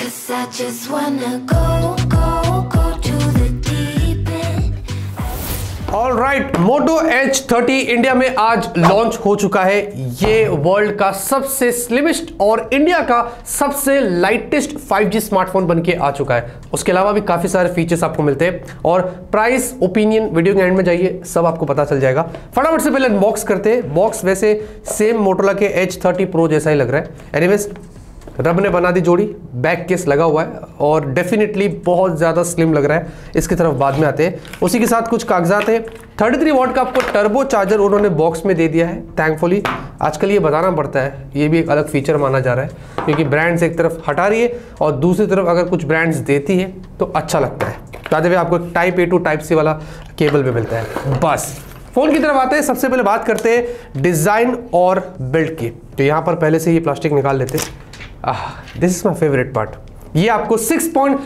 Cause I just wanna go, go, go to the deep end. Right Moto H thirty India में आज launch हो चुका है। ये वर्ल्ड का सबसे स्लिमिस्ट और इंडिया का सबसे लाइटेस्ट 5G स्मार्टफ़ोन बन के आ चुका है। उसके अलावा भी काफ़ी सारे फीचर्स आपको मिलते हैं। और प्राइस ओपिनियन वीडियो के एंड में जाइए सब आपको पता चल जाएगा। फटाफट से पहले अनबॉक्स करते हैं। बॉक्स वैसे सेम मोटोला के एच थर्टी प्रो जैसा ही लग रहा है। एनीवेज रब ने बना दी जोड़ी बैक केस लगा हुआ है और डेफिनेटली बहुत ज़्यादा स्लिम लग रहा है। इसकी तरफ़ बाद में आते हैं। उसी के साथ कुछ कागजात हैं। 33 वॉट का आपको टर्बो चार्जर उन्होंने बॉक्स में दे दिया है थैंकफुली आजकल ये बताना पड़ता है, ये भी एक अलग फीचर माना जा रहा है, क्योंकि ब्रांड्स एक तरफ़ हटा रही है और दूसरी तरफ़ अगर कुछ ब्रांड्स देती है तो अच्छा लगता है। बताते हुए आपको type A to type C वाला केबल भी मिलता है। बस। फ़ोन की तरफ़ आते हैं। सबसे पहले बात करते हैं डिज़ाइन और बिल्ड की। तो यहाँ पर पहले से ही प्लास्टिक निकाल लेते हैं। This is my favourite part ये आपको 6.79 पॉइंट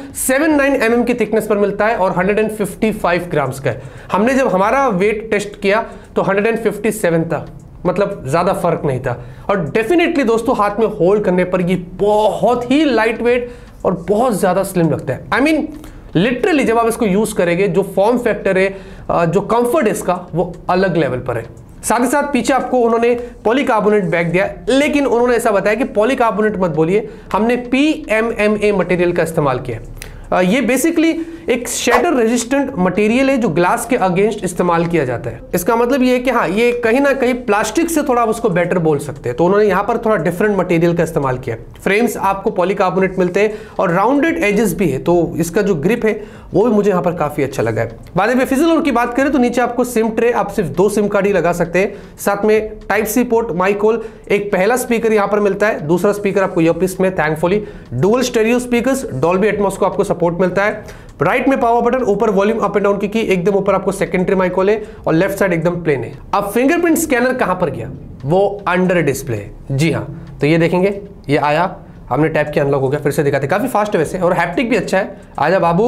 mm की थिकनेस पर मिलता है और 155 ग्राम्स का है। हमने जब हमारा वेट टेस्ट किया तो 157 था। मतलब ज़्यादा फ़र्क नहीं था। और डेफिनेटली दोस्तों, हाथ में होल्ड करने पर ये बहुत ही लाइट वेट और बहुत ज़्यादा स्लिम लगता है। आई मीन लिटरली जब आप इसको यूज़ करेंगे, जो फॉर्म फैक्टर है जो कंफर्ट है इसका, वो अलग लेवल पर है। साथ ही साथ पीछे आपको उन्होंने पॉलीकार्बोनेट बैग दिया। लेकिन उन्होंने ऐसा बताया कि पॉलीकार्बोनेट मत बोलिए, हमने P M M A material का इस्तेमाल किया। ये बेसिकली एक शेटर रेजिस्टेंट मटेरियल है जो ग्लास के अगेंस्ट इस्तेमाल किया जाता है। इसका मतलब ये है कि हाँ ये कहीं ना कहीं प्लास्टिक से थोड़ा उसको बेटर बोल सकते हैं। तो उन्होंने यहाँ पर थोड़ा डिफरेंट मटेरियल का इस्तेमाल किया। फ्रेम्स आपको पॉलीकार्बोनेट मिलते हैं और राउंडेड एजेस भी है। तो इसका जो ग्रिप है, वो भी मुझे यहाँ पर काफ़ी अच्छा लगा है। बाद में फ़िज़िकल की बात करें तो नीचे आपको सिम ट्रे आप सिर्फ़ दो सिम कार्ड ही लगा सकते हैं। साथ में type C port mic hole एक पहला स्पीकर यहाँ पर मिलता है। दूसरा स्पीकर आपको ईयरपीस में thankfully dual stereo speaker Dolby Atmos को आपको सपोर्ट मिलता है। राइट में पावर बटन ऊपर volume up and down key, की एकदम ऊपर आपको सेकेंडरी माइक है और लेफ़्ट साइड एकदम प्लेन है। अब फिंगरप्रिंट स्कैनर कहाँ पर गया? वो अंडर डिस्प्ले है। जी हाँ। तो ये देखेंगे ये आया। हमने टैप किया अनलॉक हो गया फिर से दिखाते। काफ़ी फास्ट है वैसे और हैप्टिक भी अच्छा है। आजा बाबू।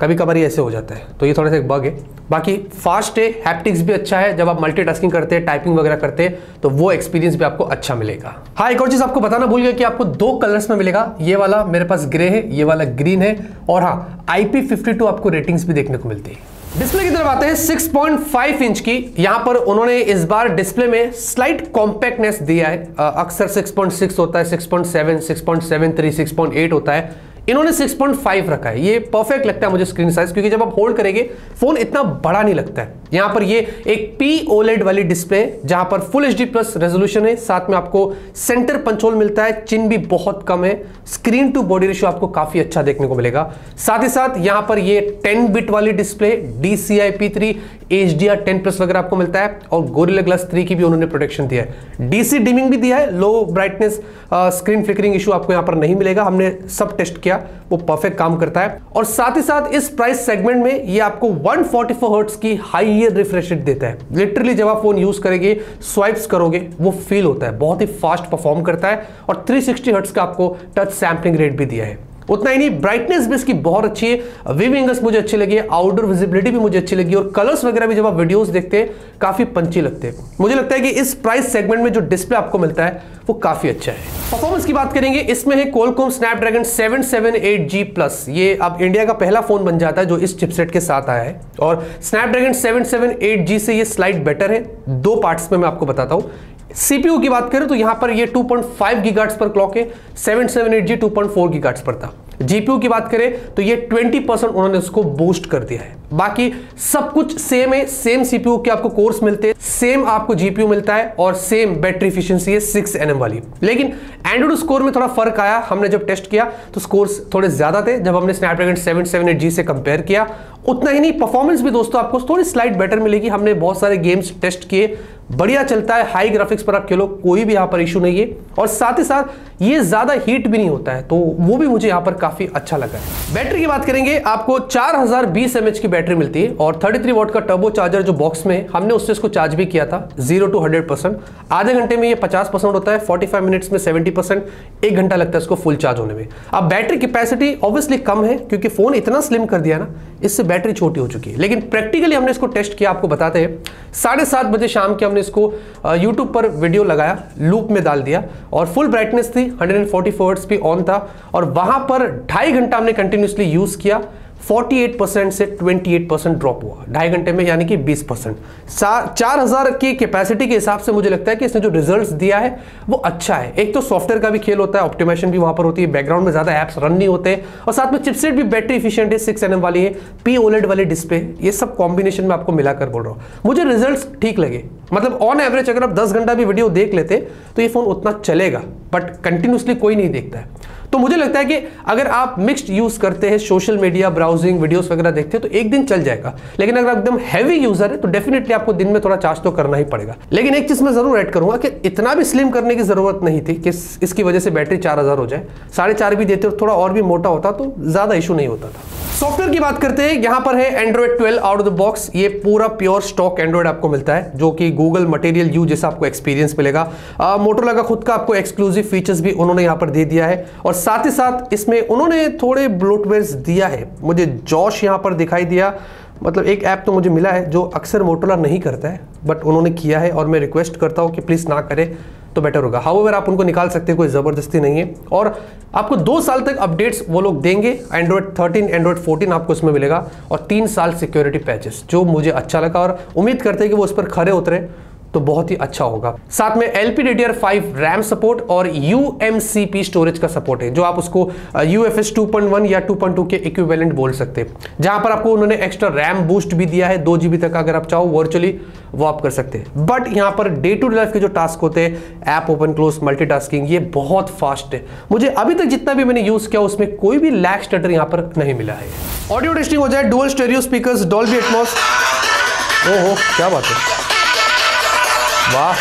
कभी कभार ऐसे हो जाता है। तो ये थोड़ा सा एक बग है। बाकी फास्ट है हैप्टिक्स भी अच्छा है। जब आप मल्टीटास्किंग करते हैं टाइपिंग वगैरह करते हैं तो वो एक्सपीरियंस भी आपको अच्छा मिलेगा। हाँ एक और चीज़ आपको बताना भूल गया कि आपको दो कलर्स में मिलेगा। ये वाला मेरे पास ग्रे है, ये वाला ग्रीन है और हाँ फिफ्टी आपको रेटिंग्स भी देखने को मिलती है। डिस्प्ले की तरफ़ आते हैं। 6.5 इंच की। यहाँ पर उन्होंने इस बार डिस्प्ले में स्लाइट कॉम्पैक्टनेस दिया है। अक्सर 6.6 होता है 6.7 6.73 6.8 होता है। इन्होंने 6.5 रखा है। ये परफेक्ट लगता है मुझे स्क्रीन साइज़ क्योंकि जब आप होल्ड करेंगे फ़ोन इतना बड़ा नहीं लगता है। यहाँ पर ये एक पी ओलेड वाली डिस्प्ले जहाँ पर फुल एचडी प्लस रेजोल्यूशन है। साथ में आपको सेंटर पंचोल मिलता है चिन भी बहुत कम है। स्क्रीन टू बॉडी रेशियो आपको काफ़ी अच्छा देखने को मिलेगा। साथ ही साथ यहाँ पर ये 10 बिट वाली display DCI P3 HDR 10 plus वगैरह आपको मिलता है। और गोरिल्ला ग्लास 3 की भी उन्होंने प्रोटेक्शन दिया है। डीसी डिमिंग भी दिया है। Low brightness screen flickering issue आपको यहाँ पर नहीं मिलेगा। हमने सब टेस्ट किया। वो परफेक्ट काम करता है। और साथ ही साथ इस प्राइस सेगमेंट में ये आपको 144 फोर्टी की हाई रिफ्रेश देता है। लिटरली जब आप फ़ोन यूज़ करेंगे स्वाइप्स करोगे, वो फील होता है। बहुत ही फास्ट परफॉर्म करता है और 360 हर्ट्स का आपको टच सैम्पलिंग रेट भी दिया है। उतना ही नहीं ब्राइटनेस भी इसकी बहुत अच्छी है। विविंगस मुझे अच्छी लगी है आउटडोर विजिबिलिटी भी मुझे अच्छी लगी और कलर्स वगैरह भी जब आप वीडियोस देखते हैं, काफ़ी पंची लगते हैं। मुझे लगता है कि इस प्राइस सेगमेंट में जो डिस्प्ले आपको मिलता है, वो काफ़ी अच्छा है। परफॉर्मेंस की बात करेंगे, इसमें है कोलकॉम स्नैपड्रैगन 778G प्लस ये अब इंडिया का पहला फ़ोन बन जाता है जो इस चिपसेट के साथ आया है। और स्नैपड्रैगन 778G से ये स्लाइड बेटर है। दो पार्ट्स में मैं आपको बताता हूँ। सीपीयू की बात करें तो यहाँ पर ये 2.5 गीगाहर्ट्ज पर क्लॉक है सेवन सेवन 778G 2.4 गीगाहर्ट्ज पर था। जीपीयू की बात करें तो ये 20 परसेंट उन्होंने उसको बूस्ट कर दिया है। बाकी सब कुछ सेम है सेम सीपीयू के आपको कोर्स मिलते हैं सेम आपको जीपीयू मिलता है और सेम बैटरी इफिशियंसी है सिक्स एनएम वाली। लेकिन एंड्रॉइड स्कोर में थोड़ा फ़र्क आया, हमने जब टेस्ट किया तो स्कोर्स थोड़े ज़्यादा थे। जब हमने Snapdragon seven seven eight G से कंपेयर किया, उतना ही नहीं परफॉर्मेंस भी दोस्तों आपको थोड़ी स्लाइड बेटर मिलेगी। हमने बहुत सारे गेम्स टेस्ट किए, बढ़िया चलता है हाई ग्राफिक्स पर आप खेलो, कोई भी यहाँ पर इशू नहीं है। और साथ ही साथ, ये ज़्यादा हीट भी नहीं होता है तो वो भी मुझे यहाँ पर काफ़ी अच्छा लगा है। बैटरी की बात करेंगे, आपको चार हज़ार बीस एम की बैटरी मिलती है और 33 वॉट का टर्बो चार्जर जो बॉक्स में हमने उससे इसको चार्ज भी किया था ज़ीरो टू हंड्रेड परसेंट आधे घंटे में ये 50 परसेंट होता है 45 मिनट्स में 70 परसेंट एक घंटा लगता है इसको फुल चार्ज होने में। अब बैटरी कैपेसिटी ऑब्वियसली कम है, क्योंकि फ़ोन इतना स्लिम कर दिया ना, इससे बैटरी छोटी हो चुकी है। लेकिन प्रैक्टिकली हमने इसको टेस्ट किया, आपको बताते हैं। साढ़े सात बजे शाम के हमने इसको यूट्यूब पर वीडियो लगाया लूप में डाल दिया और फुल ब्राइटनेस थी 140 फोर्टी भी ऑन था और वहाँ पर ढाई घंटा हमने कंटिन्यूसली यूज़ किया। 48 परसेंट से 28 परसेंट ड्रॉप हुआ। ढाई घंटे में यानी कि 20 परसेंट चार हज़ार की कैपेसिटी के हिसाब से मुझे लगता है कि इसने जो रिजल्ट्स दिया है, वो अच्छा है। एक तो सॉफ्टवेयर का भी खेल होता है ऑप्टिमेशन भी वहाँ पर होती है बैकग्राउंड में ज़्यादा एप्स रन नहीं होते, और साथ में चिपसेट भी बैटरी इफिशियंट है सिक्स एन वाली है पी ओलेड वाली डिस्प्ले ये सब कॉम्बिनेशन में आपको मिलाकर बोल रहा हूँ। मुझे रिज़ल्ट ठीक लगे। मतलब ऑन एवरेज अगर आप दस घंटा भी वीडियो देख लेते तो ये फ़ोन उतना चलेगा बट कंटिन्यूसली कोई नहीं देखता है। तो मुझे लगता है कि अगर आप मिक्स्ड यूज़ करते हैं सोशल मीडिया ब्राउजिंग वीडियोस वगैरह देखते हैं तो एक दिन चल जाएगा। लेकिन अगर एकदम हैवी यूज़र है तो डेफिनेटली आपको दिन में थोड़ा चार्ज तो करना ही पड़ेगा। लेकिन एक चीज़ मैं ज़रूर ऐड करूँगा कि इतना भी स्लिम करने की ज़रूरत नहीं थी कि इसकी वजह से बैटरी चार हज़ार हो जाए। साढ़े भी देते थोड़ा और भी मोटा होता तो ज़्यादा इशू नहीं होता था। सॉफ्टवेयर की बात करते हैं, यहाँ पर है Android 12 out of the box ये पूरा प्योर स्टॉक एंड्रॉइड आपको मिलता है, जो कि गूगल मटेरियल यू जैसा आपको एक्सपीरियंस मिलेगा। मोटोला का खुद का आपको एक्सक्लूसिव फीचर्स भी उन्होंने यहाँ पर दे दिया है, और साथ ही साथ इसमें उन्होंने थोड़े ब्लोटवेयर दिया है। मुझे जॉश यहाँ पर दिखाई दिया। मतलब एक ऐप तो मुझे मिला है जो अक्सर मोटोला नहीं करता है बट उन्होंने किया है और मैं रिक्वेस्ट करता हूँ कि प्लीज़ ना करें तो बेटर होगा। हाउ आप उनको निकाल सकते हैं, कोई ज़बरदस्ती नहीं है। और आपको दो साल तक अपडेट्स वो लोग देंगे एंड्रॉइड 13 एंड्रॉयड 14 आपको इसमें मिलेगा, और तीन साल सिक्योरिटी पैचेस जो मुझे अच्छा लगा और उम्मीद करते हैं कि वो उस पर खड़े उतरे। तो बहुत ही अच्छा होगा। साथ में एल पी रैम सपोर्ट और यू स्टोरेज का सपोर्ट है, जो आप उसको यू एफ़ एस या टू पॉइंट टू के इक्विवेलेंट बोल सकते हैं। जहाँ पर आपको उन्होंने एक्स्ट्रा रैम बूस्ट भी दिया है, दो जीबी तक अगर आप चाहो वर्चुअली वो आप कर सकते हैं। बट यहाँ per day to day life के जो टास्क होते हैं ऐप ओपन क्लोज मल्टीटास्किंग ये बहुत फास्ट है। मुझे अभी तक जितना भी मैंने यूज़ किया, उसमें कोई भी लैक स्टटर यहाँ पर नहीं मिला है। ऑडियो टेस्टिंग हो जाए dual stereo speakers Dolby Atmos ओहो, क्या बात है। वाह।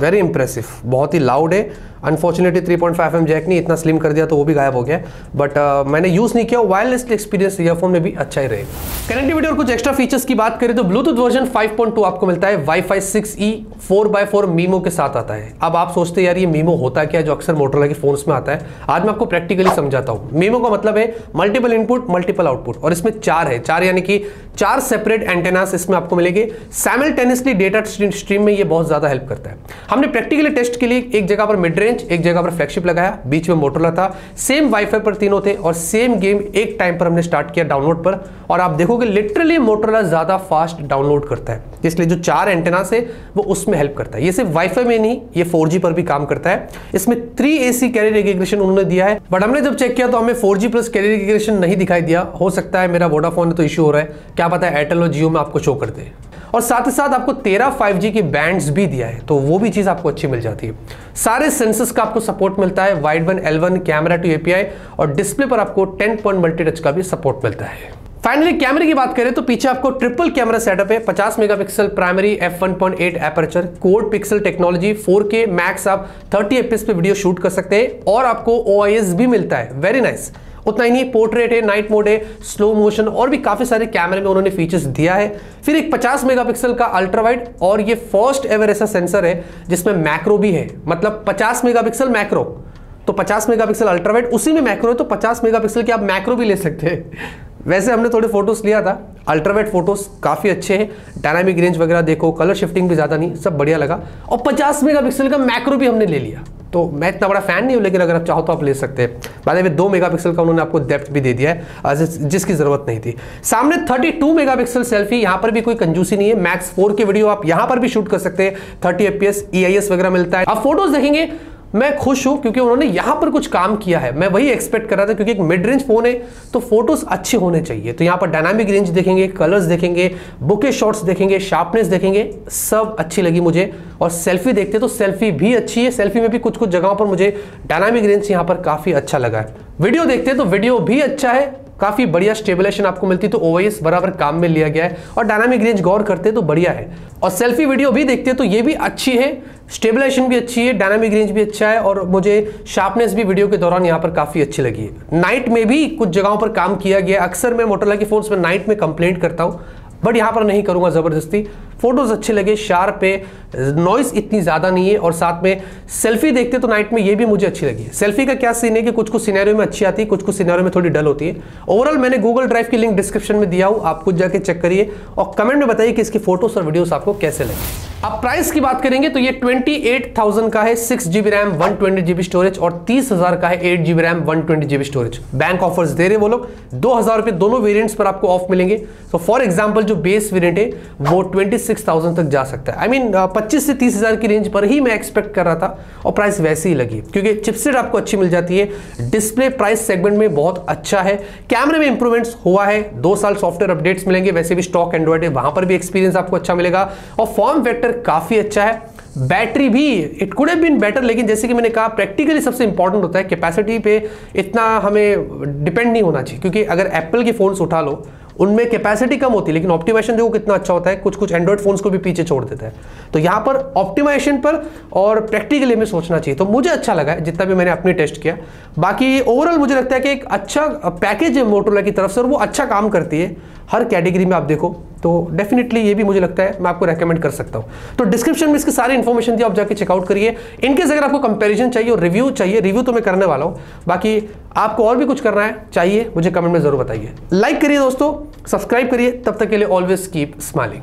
वेरी इंप्रेसिव बहुत ही लाउड है। Unfortunately 3.5 point five M jack नहीं इतना स्लिम कर दिया तो वो भी गायब हो गया। बट uh, मैंने यूज़ नहीं किया वायरलेस एक्सपीरियंस ईयरफोन में भी अच्छा ही रहेगा कनेक्टिविटी और कुछ एक्स्ट्रा फीचर्स की बात करें तो ब्लूटूथ वर्जन 5.2 आपको मिलता है wifi six E four 6E 4x4 MIMO के साथ आता है। अब आप सोचते यार ये मीमो होता क्या जो अक्सर मोटरला के फ़ोन में आता है? आज मैं आपको प्रैक्टिकली समझाता हूँ। मीमो का मतलब है मल्टीपल इनपुट मल्टीपल आउटपुट और इसमें चार है। चार यानी कि चार सेपरेट एंटेनास इसमें आपको मिलेंगे। साइमल्टेनियसली डेटा स्ट्रीम में ये बहुत ज़्यादा हेल्प करता है। हमने प्रैक्टिकली टेस्ट के लिए एक जगह पर मिड रेंज, एक जगह पर फ्लैगशिप लगाया, बीच में मोटोला था। सेम वाईफाई पर तीनों थे और सेम गेम एक टाइम पर हमने स्टार्ट किया डाउनलोड पर। और आप देखोगे लिटरली मोटोला ज़्यादा फास्ट डाउनलोड करता है। इसलिए जो चार एंटेनास है, वो उसमें हेल्प करता है। ये सिर्फ़ वाईफाई में नहीं, ये फोर पर भी काम करता है। इसमें थ्री एसी कैरियर एग्रीग्रेशन उन्होंने दिया है। बट हमने जब चेक किया तो हमें फोर प्लस कैरियर एग्रीग्रेशन नहीं दिखाई दिया। हो सकता है मेरा वोडाफोन तो इशू हो रहा है। क्या पता है एयरटेल और जियो में आपको शो करते। हैं और साथ ही साथ आपको तेरह 5G की बैंड्स भी दिया है तो वो भी चीज़ आपको अच्छी मिल जाती है। सारे सेंसर्स का आपको सपोर्ट मिलता है Widevine L one camera two API और डिस्प्ले पर आपको टेन पॉइंट मल्टी टच का भी सपोर्ट मिलता है। फाइनली कैमरे की बात करें तो पीछे आपको ट्रिपल कैमरा सेटअप है 50 megapixel primary F 1.8 aperture quad pixel technology 4K max आप 30 एफपीएस पे वीडियो शूट कर सकते हैं और आपको ओआईएस भी मिलता है। Very nice nice. उतना ही नहीं पोर्ट्रेट है नाइट मोड है स्लो मोशन और भी काफ़ी सारे कैमरे में उन्होंने फीचर्स दिया है। फिर एक 50 मेगापिक्सल का अल्ट्रा वाइड और ये फ़र्स्ट एवर ऐसा सेंसर है जिसमें मैक्रो भी है। मतलब 50 मेगापिक्सल मैक्रो तो 50 मेगापिक्सल अल्ट्रा वाइड उसी में मैक्रो है तो 50 मेगापिक्सल के आप मैक्रो भी ले सकते हैं। वैसे हमने थोड़े फ़ोटोज़ लिया था। अल्ट्रावेट फ़ोटोज़ काफ़ी अच्छे हैं। डायनामिक रेंज वगैरह देखो कलर शिफ्टिंग भी ज़्यादा नहीं, सब बढ़िया लगा। और 50 मेगापिक्सल का मैक्रो भी हमने ले लिया। तो मैं इतना बड़ा फ़ैन नहीं हूँ, लेकिन अगर आप चाहो तो आप ले सकते हैं। बाद में दो मेगापिक्सल का उन्होंने आपको डेप्थ भी दे दिया है जिसकी ज़रूरत नहीं थी। सामने 32 मेगापिक्सल सेल्फी यहाँ पर भी कोई कंजूसी नहीं है। मैक्स फोर की वीडियो आप यहाँ पर भी शूट कर सकते हैं। 30 एफपीएस ईआईएस वगैरह मिलता है। आप फ़ोटोज़ देखेंगे मैं खुश हूँ क्योंकि उन्होंने यहाँ पर कुछ काम किया है। मैं वही एक्सपेक्ट कर रहा था क्योंकि एक मिड रेंज फ़ोन है तो फ़ोटोज़ अच्छे होने चाहिए। तो यहाँ पर डायनामिक रेंज देखेंगे कलर्स देखेंगे बुके शॉट्स देखेंगे शार्पनेस देखेंगे, सब अच्छी लगी मुझे। और सेल्फी देखते तो सेल्फी भी अच्छी है। सेल्फी में भी कुछ कुछ जगहों पर मुझे डायनामिक रेंज यहाँ पर काफ़ी अच्छा लगा है। वीडियो देखते तो वीडियो भी अच्छा है काफ़ी बढ़िया स्टेबलेशन आपको मिलती तो ओवाईएस बराबर काम में लिया गया है और डायनामिक रेंज गौर करते तो बढ़िया है। और सेल्फी वीडियो भी देखते तो ये भी अच्छी है स्टेबलाइजेशन भी अच्छी है डायनामिक रेंज भी अच्छा है और मुझे शार्पनेस भी वीडियो के दौरान यहाँ पर काफ़ी अच्छी लगी है। नाइट में भी कुछ जगहों पर काम किया गया अक्सर मैं मोटरला के फ़ोन में नाइट में कंप्लेंट करता हूँ। बट यहाँ पर नहीं करूँगा ज़बरदस्ती। फ़ोटोज़ अच्छे लगे शार्प है नॉइस इतनी ज़्यादा नहीं है और साथ में सेल्फी देखते तो नाइट में ये भी मुझे अच्छी लगी सेल्फी का क्या सीन है कि कुछ कुछ सिनेरियो में अच्छी आती है कुछ कुछ सिनेरियो में थोड़ी डल होती है। ओवरऑल मैंने गूगल ड्राइव की लिंक डिस्क्रिप्शन में दिया हूँ, आप कुछ जाके चेक करिए और कमेंट में बताइए कि इसकी फ़ोटोज़ और वीडियोज़ आपको कैसे लगे। अब प्राइस की बात करेंगे तो ये 28,000 का है six GB RAM one twenty GB storage और 30,000 का है eight GB RAM one GB storage bank offers दे रहे हैं वो लोग। दो हज़ार रुपए दोनों वेरिएंट्स पर आपको ऑफ़ मिलेंगे। तो फॉर एग्जांपल जो बेस वेरिएंट है वो 26,000 तक जा सकता है। आई मीन पच्चीस से तीस हज़ार की रेंज पर ही मैं एक्सपेक्ट कर रहा था और प्राइस वैसे ही लगी। क्योंकि चिपसेट आपको अच्छी मिल जाती है। डिस्प्ले प्राइस सेगमेंट में बहुत अच्छा है। कैमरे में इंप्रूवमेंट्स हुआ है। दो साल सॉफ्टवेयर अपडेट्स मिलेंगे। वैसे भी स्टॉक एंड्रॉइड है वहाँ पर भी एक्सपीरियंस आपको अच्छा मिलेगा। और फॉर्म वेक्टर काफ़ी अच्छा है। बैटरी भी इट कुड बीन बेटर लेकिन जैसे कि मैंने कहा प्रैक्टिकली सबसे इंपॉर्टेंट होता है कैपेसिटी पे इतना हमें डिपेंड नहीं होना चाहिए। क्योंकि अगर एप्पल के फोन्स उठा लो, उनमें कैपेसिटी कम होती है, लेकिन ऑप्टिमाइजेशन देखो कितना अच्छा होता है। कुछ कुछ एंड्रॉइड फोन्स को भी पीछे छोड़ देता है। तो यहाँ पर ऑप्टिमाइजेशन पर और प्रैक्टिकली में सोचना चाहिए। तो मुझे अच्छा लगा है, जितना भी मैंने अपने टेस्ट किया। बाकी ओवरऑल मुझे लगता है कि एक अच्छा पैकेज है मोटोला की तरफ़ से, और वो अच्छा काम करती है। हर कैटेगरी में आप देखो तो डेफिनेटली ये भी मुझे लगता है मैं आपको रेकमेंड कर सकता हूँ। तो डिस्क्रिप्शन में इसकी सारी इन्फॉर्मेशन दी आप जाके चेकआउट करिए। इनकेस अगर आपको कंपेरिजन चाहिए और रिव्यू चाहिए रिव्यू तो मैं करने वाला हूँ। बाकी आपको और भी कुछ करना है, चाहिए, मुझे कमेंट में ज़रूर बताइए। लाइक करिए दोस्तों सब्सक्राइब करिए, तब तक के लिए ऑलवेज कीप स्माइलिंग